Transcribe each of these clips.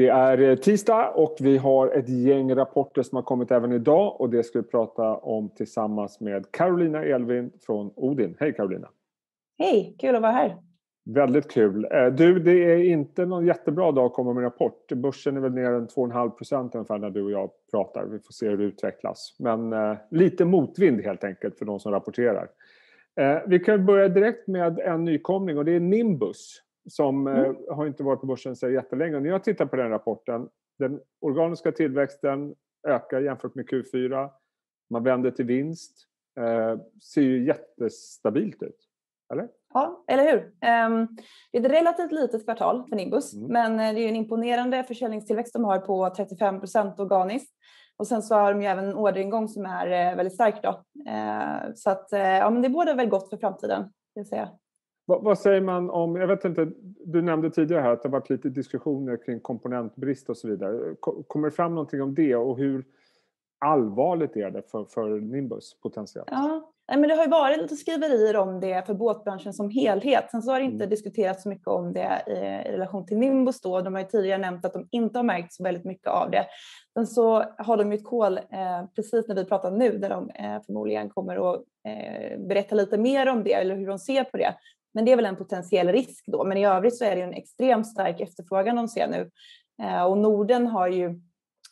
Det är eh, tisdag och vi har ett gäng rapporter som har kommit även idag och det ska vi prata om tillsammans med Carolina Elvin från Odin. Hej Carolina! Hej, kul att vara här! Väldigt kul. Eh, du, det är inte någon jättebra dag att komma med rapport. Börsen är väl ner en 2,5 procent ungefär när du och jag pratar. Vi får se hur det utvecklas. Men eh, lite motvind helt enkelt för de som rapporterar. Eh, vi kan börja direkt med en nykomling och det är Nimbus som eh, mm. har inte varit på börsen så jättelänge. När jag tittar på den rapporten, den organiska tillväxten ökar jämfört med Q4. Man vänder till vinst. Eh, ser ju jättestabilt ut. Eller? Ja, eller hur? Um, det är ett relativt litet kvartal för Nimbus, mm. men eh, det är en imponerande försäljningstillväxt de har på 35 procent organiskt. Och sen så har de ju även en orderingång som är väldigt stark. Då. Uh, så att, uh, ja, men det båda väl gott för framtiden. Jag säga. Vad, vad, säger man om, jag vet inte, du nämnde tidigare här att det har varit lite diskussioner kring komponentbrist och så vidare. Kommer det fram någonting om det och hur allvarligt är det för, för Nimbus potentiellt? Ja, men det har ju varit lite skriverier om det för båtbranschen som helhet. Sen så har det inte mm. diskuterats så mycket om det i, i, relation till Nimbus då. De har ju tidigare nämnt att de inte har märkt så väldigt mycket av det. Sen så har de ju ett call eh, precis när vi pratar nu där de eh, förmodligen kommer att eh, berätta lite mer om det eller hur de ser på det. Men det är väl en potentiell risk då. Men i övrigt så är det en extremt stark efterfrågan de ser nu. Eh, och Norden har ju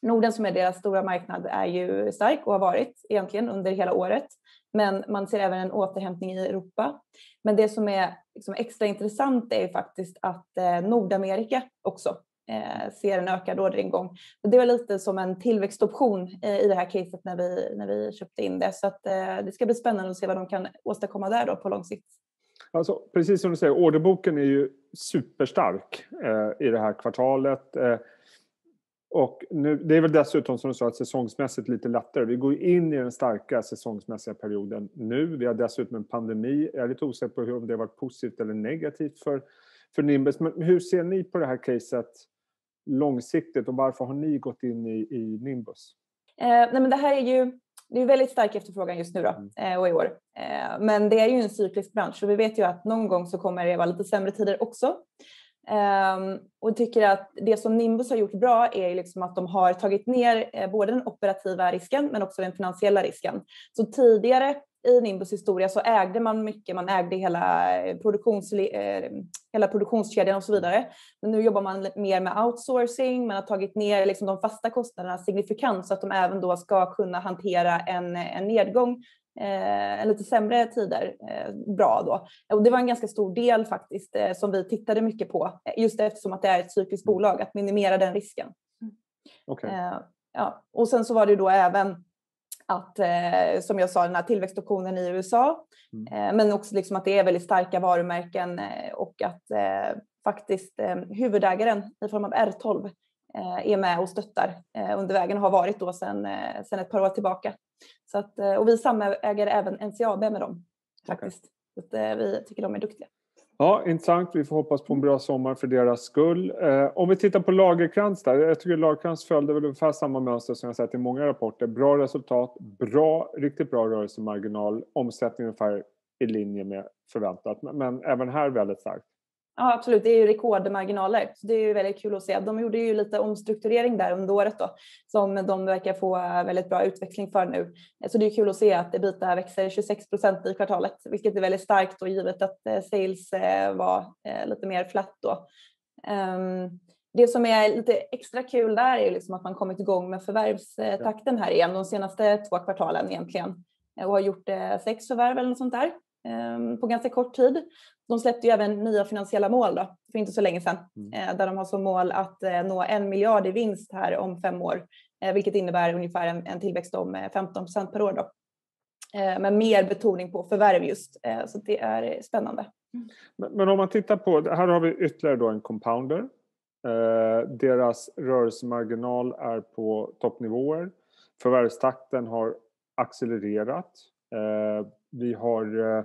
Norden som är deras stora marknad är ju stark och har varit egentligen under hela året. Men man ser även en återhämtning i Europa. Men det som är liksom extra intressant är ju faktiskt att eh, Nordamerika också eh, ser en ökad orderingång. Det var lite som en tillväxtoption i det här caset när vi, när vi köpte in det. Så att, det ska bli spännande att se vad de kan åstadkomma där då på lång sikt. Alltså, precis som du säger, orderboken är ju superstark eh, i det här kvartalet. Eh, och nu, det är väl dessutom som du sa att säsongsmässigt lite lättare. Vi går in i den starka säsongsmässiga perioden nu. Vi har dessutom en pandemi. Jag är lite osäker på om det har varit positivt eller negativt för, för Nimbus. Men hur ser ni på det här caset långsiktigt och varför har ni gått in i, i Nimbus? Eh, nej men det här är ju det är väldigt stark efterfrågan just nu då, mm. eh, och i år. Eh, men det är ju en cyklisk bransch och vi vet ju att någon gång så kommer det vara lite sämre tider också. Um, och tycker att det som Nimbus har gjort bra är liksom att de har tagit ner eh, både den operativa risken men också den finansiella risken. Så tidigare i Nimbus historia så ägde man mycket, man ägde hela, eh, produktions, eh, hela produktionskedjan och så vidare. Men nu jobbar man mer med outsourcing, man har tagit ner liksom de fasta kostnaderna signifikant så att de även då ska kunna hantera en, en nedgång eh, lite sämre tider eh, bra då. Och det var en ganska stor del faktiskt eh, som vi tittade mycket på just eftersom att det är ett cykliskt mm. bolag, att minimera den risken. Okay. Eh, ja. Och sen så var det då även att, eh, som jag sa, den här tillväxtoptionen i USA, mm. eh, men också liksom att det är väldigt starka varumärken eh, och att eh, faktiskt eh, huvudägaren i form av R12 eh, är med och stöttar under vägen och har varit då sedan, sedan ett par år tillbaka. Så att, och vi samäger även NCAB med dem faktiskt. Okay. Så att, vi tycker de är duktiga. Ja, intressant. Vi får hoppas på en bra sommar för deras skull. Eh, om vi tittar på Lagerkrans där. Jag tycker Lagerkrans följde väl ungefär samma mönster som jag sett i många rapporter. Bra resultat, bra, riktigt bra rörelsemarginal, omsättning ungefär i linje med förväntat. Men, men även här väldigt starkt. Ja, absolut. Det är ju rekordmarginaler. Så det är ju väldigt kul att se. De gjorde ju lite omstrukturering där under året då, som de verkar få väldigt bra utveckling för nu. Så det är kul att se att Ebita växer 26 procent i kvartalet, vilket är väldigt starkt och givet att eh, sales eh, var eh, lite mer flatt då. Ehm, det som är lite extra kul där är liksom att man kommit igång med förvärvstakten här igen de senaste två kvartalen egentligen och har gjort sex förvärv eller något sånt där. Ehm, på ganska kort tid. De släppte ju även nya finansiella mål då, för inte så länge sedan, mm. Eh, där de har som mål att eh, nå en miljard i vinst här om fem år, eh, vilket innebär ungefär en, en tillväxt om 15 procent per år. Då. Men mer betoning på förvärv just, så det är spännande. Men, men om man tittar på, här har vi ytterligare då en compounder. Deras rörelsemarginal är på toppnivåer. Förvärvstakten har accelererat. Vi har eh,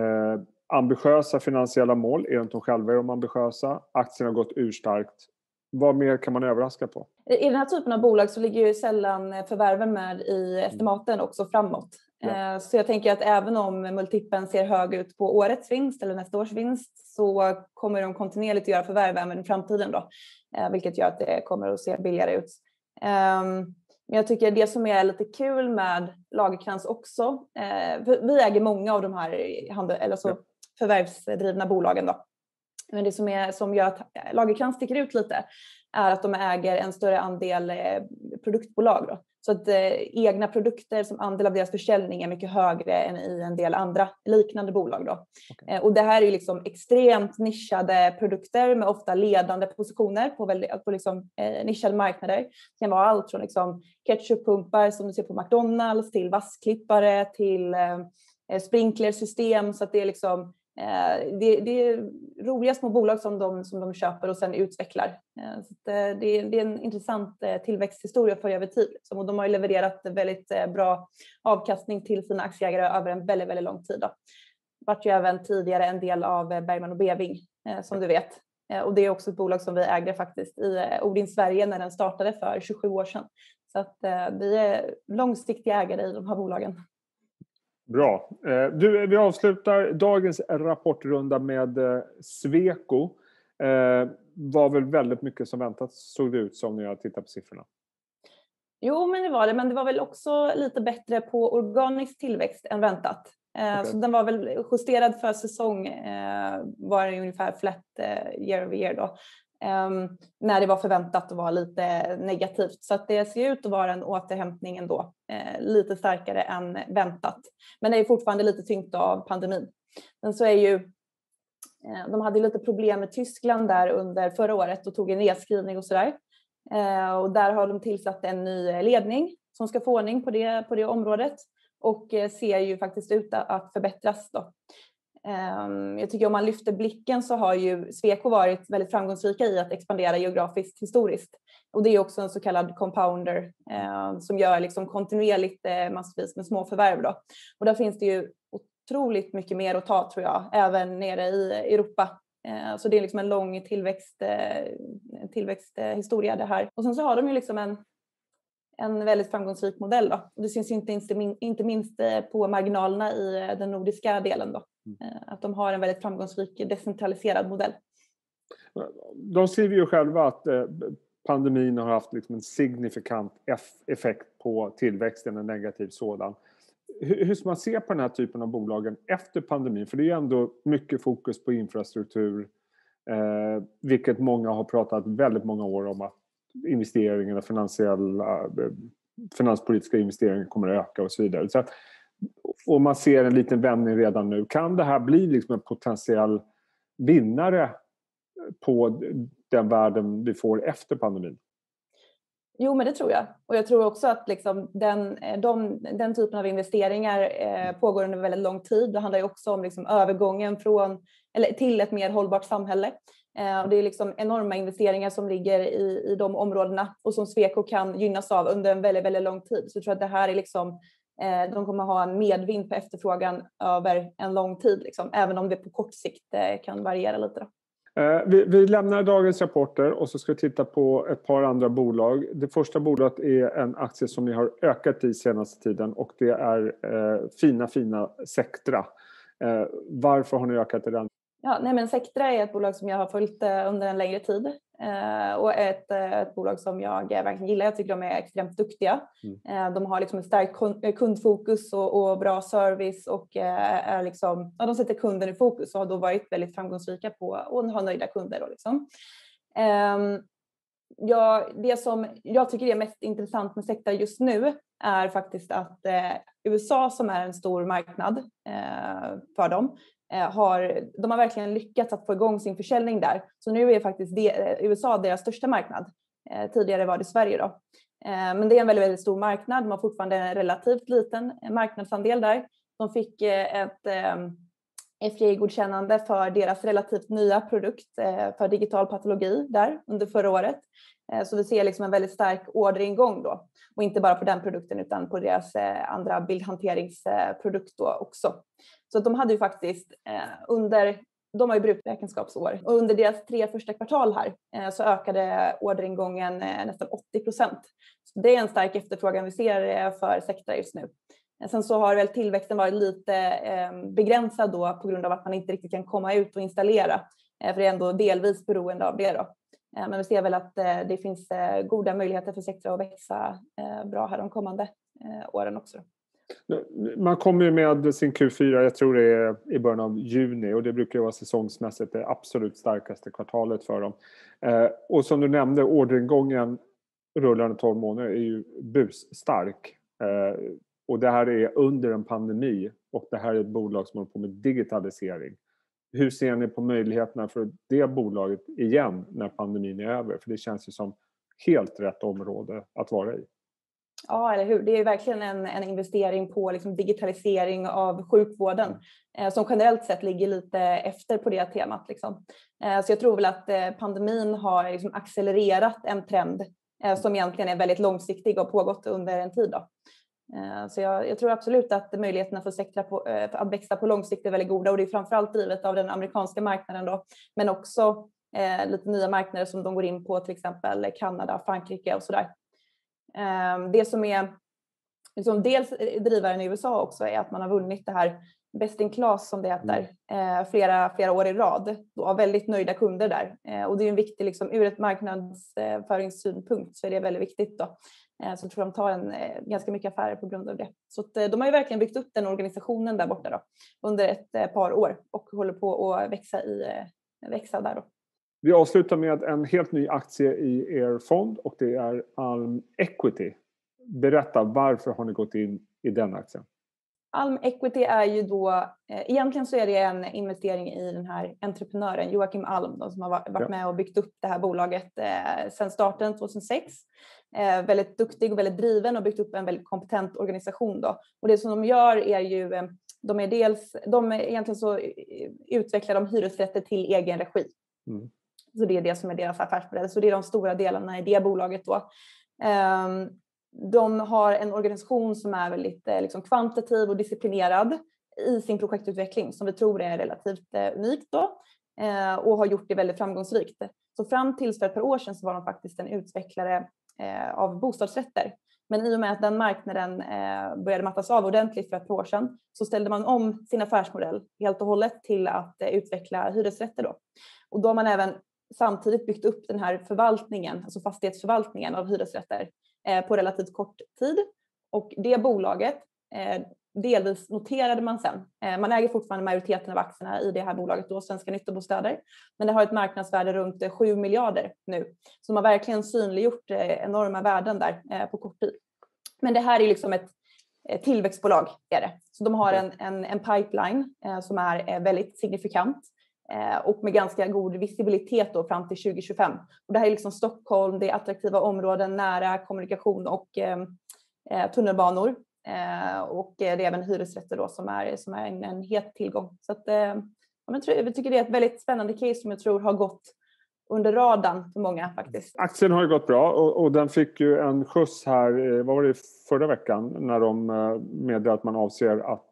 eh, ambitiösa finansiella mål, enligt de själva är de ambitiösa. Aktien har gått urstarkt. Vad mer kan man överraska på? I den här typen av bolag så ligger ju sällan förvärven med i estimaten också framåt. Ja. Så jag tänker att även om multipeln ser hög ut på årets vinst eller nästa års vinst så kommer de kontinuerligt göra förvärv även i framtiden då, vilket gör att det kommer att se billigare ut. Men jag tycker det som är lite kul med Lagerkrans också, vi äger många av de här handel, eller så förvärvsdrivna bolagen då. Men det som, är, som gör att Lagerkrans sticker ut lite är att de äger en större andel produktbolag. Då. Så att eh, egna produkter som andel av deras försäljning är mycket högre än i en del andra liknande bolag. Då. Okay. Eh, och det här är liksom extremt nischade produkter med ofta ledande positioner på, väldigt, på liksom, eh, nischade marknader. Det kan vara allt från liksom, ketchuppumpar som du ser på McDonalds till vassklippare till eh, sprinklersystem. Så att det är liksom Eh, Eh, det, det, är roliga små bolag som de, som de köper och sen utvecklar. Eh, så eh, det, det, är en intressant tillväxthistoria för över tid. Och de har levererat väldigt bra avkastning till sina aktieägare över en väldigt, väldigt lång tid. Då. Vart ju även tidigare en del av Bergman och Beving som du vet. Och det är också ett bolag som vi ägde faktiskt i Odin Sverige när den startade för 27 år sedan. Så att vi är långsiktiga ägare i de här bolagen. Bra. Eh, du, vi avslutar dagens rapportrunda med eh, Sweco. Eh, var väl väldigt mycket som väntat såg det ut som när jag tittar på siffrorna. Jo, men det var det. Men det var väl också lite bättre på organisk tillväxt än väntat. Okay. Så den var väl justerad för säsong var det ungefär flat year over year då. Um, när det var förväntat att vara lite negativt. Så att det ser ut att vara en återhämtning ändå, uh, lite starkare än väntat. Men det är fortfarande lite tyngt av pandemin. Men så är ju, uh, de hade lite problem med Tyskland där under förra året och tog en nedskrivning och sådär. Uh, och där har de tillsatt en ny ledning som ska få ordning på det, på det området och ser ju faktiskt ut att förbättras då. Ehm, jag tycker om man lyfter blicken så har ju Sweco varit väldigt framgångsrika i att expandera geografiskt historiskt. Och det är också en så kallad compounder ehm, som gör liksom kontinuerligt eh, massvis med små förvärv. Då. Och där finns det ju otroligt mycket mer att ta tror jag, även nere i Europa. Ehm, så det är liksom en lång tillväxt, eh, tillväxthistoria det här. Och sen så har de ju liksom en en väldigt framgångsrik modell. Då. Det syns inte, inte minst eh, på marginalerna i den nordiska delen. Då. Mm. Eh, att de har en väldigt framgångsrik decentraliserad modell. De skriver ju själva att eh, pandemin har haft liksom en signifikant effekt på tillväxten, en negativ sådan. Hur ska man se på den här typen av bolagen efter pandemin? För det är ju ändå mycket fokus på infrastruktur, eh, vilket många har pratat väldigt många år om att investeringarna, finansiella, finanspolitiska investeringar kommer att öka och så vidare. Så och man ser en liten vändning redan nu. Kan det här bli liksom en potentiell vinnare på den världen vi får efter pandemin? Jo, men det tror jag. Och jag tror också att liksom den, eh, de, den typen av investeringar eh, pågår under väldigt lång tid. Det handlar ju också om liksom övergången från, eller till ett mer hållbart samhälle. Eh, och det är liksom enorma investeringar som ligger i, i de områdena och som Sweco kan gynnas av under en väldigt, väldigt lång tid. Så jag tror att det här är liksom de kommer ha en medvind på efterfrågan över en lång tid, liksom, även om det på kort sikt eh, kan variera lite. Då. Eh, vi, vi, lämnar dagens rapporter och så ska vi titta på ett par andra bolag. Det första bolaget är en aktie som ni har ökat i senaste tiden och det är eh, fina, fina Sectra. Eh, varför har ni ökat i den? Ja, nej men Sectra är ett bolag som jag har följt under en längre tid. Eh, och ett, eh, ett bolag som jag verkligen gillar. Jag tycker de är extremt duktiga. Mm. Eh, de har liksom ett starkt kundfokus och, och, bra service och är liksom, ja, de sätter kunden i fokus och har då varit väldigt framgångsrika på att ha nöjda kunder. Då liksom. Ehm, ja, det som jag tycker är mest intressant med Sectra just nu är faktiskt att USA som är en stor marknad för dem Eh, har, de har verkligen lyckats att få igång sin försäljning där. Så nu är faktiskt det, eh, USA deras största marknad. Eh, tidigare var det Sverige då. Men det är en väldigt, väldigt stor marknad. De har fortfarande en relativt liten marknadsandel där. De fick ett ehm, FDA-godkännande för deras relativt nya produkt eh, för digital patologi där under förra året. Eh, så vi ser liksom en väldigt stark orderingång då. Och inte bara på den produkten utan på deras eh, andra bildhanteringsprodukt då också. Så de hade ju faktiskt under de har ju brutit räkenskapsår och under deras tre första kvartal här så ökade orderingången nästan 80 procent. Det är en stark efterfrågan vi ser för sektorn just nu. Sen så har väl tillväxten varit lite ehm, begränsad då på grund av att man inte riktigt kan komma ut och installera. Eh, för det är ändå delvis beroende av det då. Eh, men vi ser väl att eh, det finns goda möjligheter för sektorn att växa bra här de kommande åren också. Man kommer ju med sin Q4, jag tror det är i början av juni och det brukar ju vara säsongsmässigt det absolut starkaste kvartalet för dem. Och som du nämnde, orderingången rullande 12 månader är ju busstark. Och det här är under en pandemi och det här är ett bolag som håller på med digitalisering. Hur ser ni på möjligheterna för det bolaget igen när pandemin är över? För det känns ju som helt rätt område att vara i. Ja, eller hur. Det är verkligen en, en investering på liksom digitalisering av sjukvården mm. eh, som generellt sett ligger lite efter på det temat. Liksom. Eh, så jag tror väl att eh, pandemin har liksom accelererat en trend eh, som egentligen är väldigt långsiktig och pågått under en tid. Då. Eh, så jag, jag, tror absolut att möjligheterna för Sectra på, eh, att växa på lång sikt är väldigt goda och det är framförallt drivet av den amerikanska marknaden då, men också lite nya marknader som de går in på, till exempel Kanada, Frankrike och sådär. Ehm, det som är liksom dels drivaren i USA också är att man har vunnit det här Best in class som det heter mm. eh, flera, flera år i rad och har väldigt nöjda kunder där. Eh, och det är en viktig, liksom, ur ett marknadsföringssynpunkt så är det väldigt viktigt. Då. Eh, så jag tror de tar en, eh, ganska mycket affärer på grund av det. Så att, eh, de har ju verkligen byggt upp den organisationen där borta då, under ett par år och håller på att växa, i, växa där. Då. Vi avslutar med en helt ny aktie i er fond och det är Alm Equity. Berätta, varför har ni gått in i den aktien? Alm Equity är ju då, eh, egentligen så är det en investering i den här entreprenören Joakim Alm då, som har varit med och byggt upp det här bolaget eh, sedan starten 2006. Eh, väldigt duktig och väldigt driven och byggt upp en väldigt kompetent organisation då. Och det som de gör är ju, de är dels, de är egentligen så utvecklar de hyresrätter till egen regi. Mm. Så det är det som är deras affärsmodell. Så det är de stora delarna i det bolaget då. Ehm, de har en organisation som är väldigt liksom, kvantitativ och disciplinerad i sin projektutveckling som vi tror är relativt eh, unikt då eh, och har gjort det väldigt framgångsrikt. Så fram till för ett par år sedan så var de faktiskt en utvecklare eh, av bostadsrätter. Men i och med att den marknaden eh, började mattas av ordentligt för ett par år sedan så ställde man om sin affärsmodell helt och hållet till att eh, utveckla hyresrätter då. Och då har man även samtidigt byggt upp den här förvaltningen, alltså fastighetsförvaltningen av hyresrätter på relativt kort tid. Och det bolaget, eh, delvis noterade man sen. Eh, man äger fortfarande majoriteten av aktierna i det här bolaget, då, Svenska Nyttobostäder. Men det har ett marknadsvärde runt 7 miljarder nu. Så man har verkligen synliggjort enorma värden där på kort tid. Men det här är liksom ett tillväxtbolag. Är det. Så de har en, en, en pipeline som är väldigt signifikant. Eh, och med ganska god visibilitet då fram till 2025. Och det här är liksom Stockholm, det är attraktiva områden, nära kommunikation och ehm, eh, tunnelbanor. Eh, och det är även hyresrätter då som är, som är en, en het tillgång. Så att, eh, jag, tror, tycker det är ett väldigt spännande case som jag tror har gått under radarn för många faktiskt. Aktien har ju gått bra och, och, den fick ju en skjuts här, eh, vad var det förra veckan, när de eh, meddelade att man avser att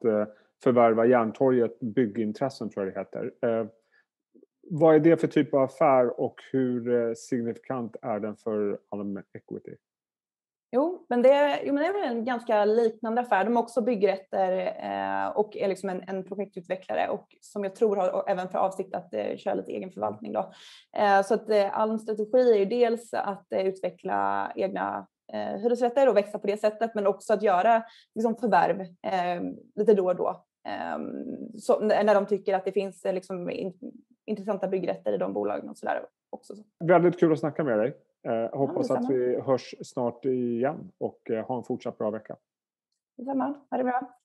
förvärva Järntorget byggintressen tror jag det heter. Vad är det för typ av affär och hur eh, signifikant är den för Alm Equity? Jo, men det, jo, men det är väl en ganska liknande affär. De har också byggrätter eh, och är liksom en, en, projektutvecklare och som jag tror har även för avsikt att eh, köra lite egen förvaltning. Då. Eh, så att eh, Alms strategi är ju dels att eh, utveckla egna eh, hyresrätter och växa på det sättet men också att göra liksom, förvärv eh, lite då och då. Eh, så, när de tycker att det finns eh, liksom, intressanta byggrätter i de bolagen och sådär också. Väldigt kul att snacka med dig. Eh, hoppas ja, att vi hörs snart igen och eh, ha en fortsatt bra vecka. Detsamma. Ha det bra.